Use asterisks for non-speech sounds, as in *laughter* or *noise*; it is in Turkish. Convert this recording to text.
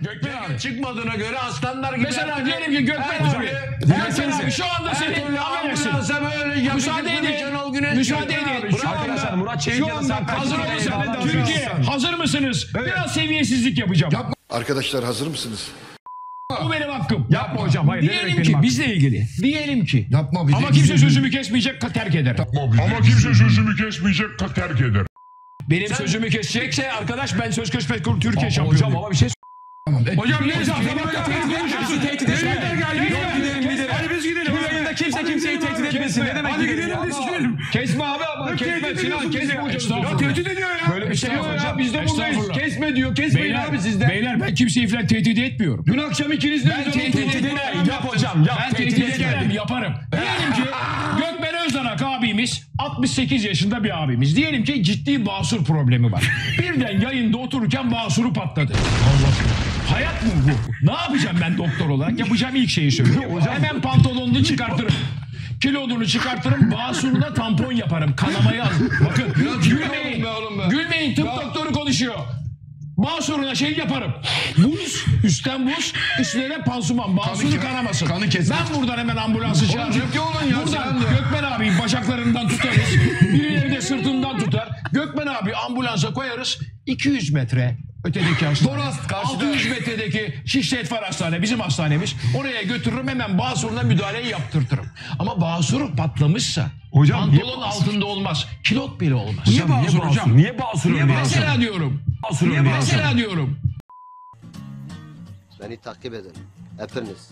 Gökmen abi. Çıkmadığına göre aslanlar gibi. Mesela diyelim ki Gökmen abi. Gökmen abi şu anda senin affedersin. böyle Müsaade edin. Şenol Güneş Müsaade edin. Şu Arkadaşlar Murat Şu Çelik'le anda hazır mısınız? Türkiye hazır mısınız? Biraz seviyesizlik yapacağım. Arkadaşlar hazır mısınız? Bu benim hakkım. Yapma hocam hayır. ne demek Diyelim benim ki hakkım? bizle ilgili. Diyelim ki. Yapma bize. Ama kimse sözümü kesmeyecek terk eder. Ama kimse sözümü kesmeyecek terk eder. Benim sözümü kesecekse arkadaş ben söz kesmek Türkiye Hocam şampiyonu. ama bir şey Hocam ne zaman Nasıl tehdit ediyorsun? Yok gidelim gidelim. Hadi biz gidelim. Bu yayında kimse kimseyi etmesin. Ne demek gidelim ya? Kesme abi ama kesme Sinan kesme hocam. Ya tehdit ediyor ya. Böyle bir şey yok hocam. Biz de buradayız. Kesme diyor. Kesmeyin abi sizden. Beyler ben kimseyi falan tehdit etmiyorum. Dün akşam ikiniz de Ben tehdit etmem. Yap hocam yap. Ben tehdit etmem yaparım. Diyelim ki *laughs* Gökmen Özanak abimiz 68 yaşında bir abimiz. Diyelim ki ciddi basur problemi var. Birden yayında otururken basuru patladı. Hayat mı bu? Ne yapacağım ben doktor olarak? Yapacağım ilk şeyi söylüyorum. Hemen pantolonunu çıkartırım. Kilodunu çıkartırım, basuruna tampon yaparım. Kanamayı az. Bakın gülmeyin. Gülmeyin tıp doktoru konuşuyor. Basuruna şey yaparım. Buz, üstten buz, üstüne pansuman. Basuru kanamasın. kanı kesin. Ben buradan hemen ambulansı çağırırım. ya, Buradan ya. Gökmen abi bacaklarından tutarız. Birileri de sırtından tutar. Gökmen abi ambulansa koyarız. 200 metre ötedeki hastane. Torast karşıda. 600 metredeki Şişli Etfar Hastane bizim hastanemiz. Oraya götürürüm hemen basuruna müdahaleyi yaptırtırım. Ama basuru patlamışsa Hocam, niye pantolon altında olmaz. Kilot bile olmaz. Niye basur hocam? Niye basur öyle Mesela diyorum. Basur öyle Mesela diyorum. Beni takip edin. Hepiniz.